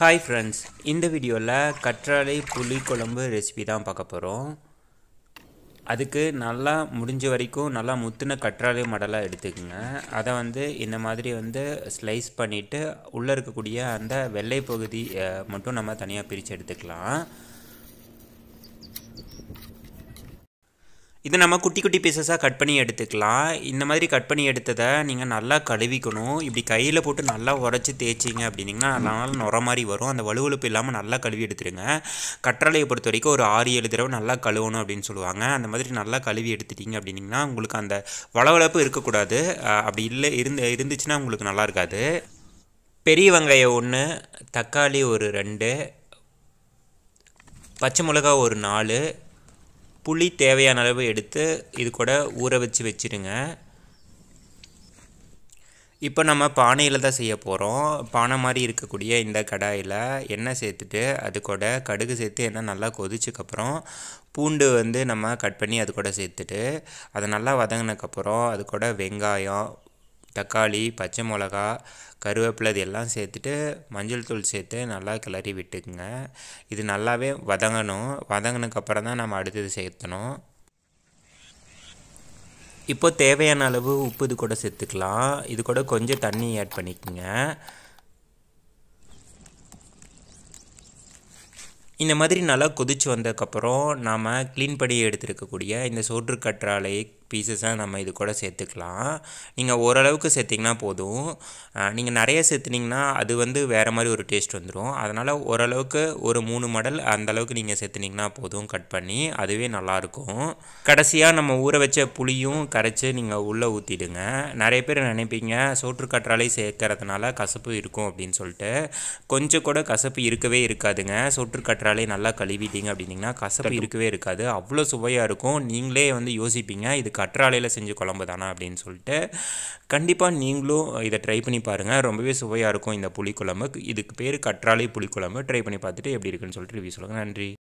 Hi friends இந்த வீடியோவில் கற்றாழை புளி குழம்பு ரெசிபி தான் பார்க்க போகிறோம் அதுக்கு நல்லா முடிஞ்ச வரைக்கும் நல்லா முத்தின கற்றாழை மடலாக எடுத்துக்கோங்க. அதை வந்து இந்த மாதிரி வந்து ஸ்லைஸ் பண்ணிவிட்டு உள்ளே இருக்கக்கூடிய அந்த வெள்ளை பகுதி மட்டும் நம்ம தனியாக பிரித்து எடுத்துக்கலாம். இதை நம்ம குட்டி குட்டி பீசஸாக கட் பண்ணி எடுத்துக்கலாம். இந்த மாதிரி கட் பண்ணி எடுத்ததை நீங்கள் நல்லா கழுவிக்கணும். இப்படி கையில் போட்டு நல்லா உரைச்சி தேய்ச்சிங்க அப்படின்னிங்கன்னா நல்லா நுர மாதிரி வரும். அந்த வலுவலுப்பு இல்லாமல் நல்லா கழுவி எடுத்துடுங்க கற்றாழையை பொறுத்த வரைக்கும் ஒரு ஆறு ஏழு தடவை நல்லா கழுவணும் அப்படின்னு சொல்லுவாங்க. அந்த மாதிரி நல்லா கழுவி எடுத்துட்டீங்க அப்படின்னிங்கன்னா உங்களுக்கு அந்த வளவளப்பு இருக்கக்கூடாது. அப்படி இல்லை இருந்து இருந்துச்சுன்னா உங்களுக்கு நல்லா இருக்காது. பெரிய வெங்காயம் ஒன்று தக்காளி ஒரு ரெண்டு பச்சை மிளகா ஒரு நாலு புளி தேவையான அளவு எடுத்து இது கூட ஊற வச்சு வச்சுருங்க. இப்போ நம்ம பானையில் தான் செய்ய போகிறோம் பானை மாதிரி இருக்கக்கூடிய இந்த கடாயில் எண்ணெய் சேர்த்துட்டு அது கூட கடுகு சேர்த்து எண்ணெய் நல்லா கொதிச்சக்கப்புறம் பூண்டு வந்து நம்ம கட் பண்ணி அது கூட சேர்த்துட்டு அதை நல்லா வதங்கினக்கப்புறம் அது கூட வெங்காயம் தக்காளி பச்சை மிளகா கருவேப்பிலை இது எல்லாம் சேர்த்துட்டு மஞ்சள் தூள் சேர்த்து நல்லா கிளறி விட்டுக்குங்க. இது நல்லாவே வதங்கணும். வதங்கினதுக்கப்புறம் தான் நம்ம அடுத்தது சேர்த்தணும். இப்போ தேவையான அளவு உப்பு இது கூட சேர்த்துக்கலாம். இது கூட கொஞ்சம் தண்ணி ஆட் பண்ணிக்கோங்க. இந்த மாதிரி நல்லா கொதிச்சு வந்ததுக்கப்புறம் நாம் க்ளீன் பண்ணி எடுத்துருக்கக்கூடிய இந்த சோற்று கற்றாழை பீசஸாக நம்ம இது கூட சேர்த்துக்கலாம். நீங்கள் ஓரளவுக்கு சேர்த்திங்கன்னா போதும். நீங்கள் நிறைய சேர்த்துனிங்கன்னா அது வந்து வேறு மாதிரி ஒரு டேஸ்ட் வந்துடும் அதனால் ஓரளவுக்கு ஒரு மூணு மடல் அந்த அளவுக்கு நீங்கள் சேர்த்துனிங்கன்னா போதும் கட் பண்ணி அதுவே நல்லாயிருக்கும் கடைசியாக நம்ம ஊற வச்ச புளியும் கரைச்சி நீங்கள் உள்ளே ஊற்றிடுங்க நிறைய பேர் நினைப்பீங்க சோற்று கற்றாழை சேர்க்கறதுனால கசப்பு இருக்கும் அப்படின்னு சொல்லிட்டு. கொஞ்சம் கூட கசப்பு இருக்கவே இருக்காதுங்க. சோற்று கற்றாழை நல்லா கழுவிட்டீங்க அப்படின்னிங்கன்னா கசப்பு இருக்கவே இருக்காது. அவ்வளோ சுவையாக இருக்கும். நீங்களே வந்து யோசிப்பீங்க இது கற்றாழையில் செஞ்ச குழம்பு தானே அப்படின்னு சொல்லிட்டு கண்டிப்பாக நீங்களும் இதை ட்ரை பண்ணி பாருங்கள் ரொம்பவே சுவையாக இருக்கும் இந்த புளிக்குழம்பு. இதுக்கு பேர் கற்றாழை புளிக்குழம்பு. ட்ரை பண்ணி பார்த்துட்டு எப்படி இருக்குன்னு சொல்லிட்டு ரிவ்யூ சொல்லுங்கள் நன்றி.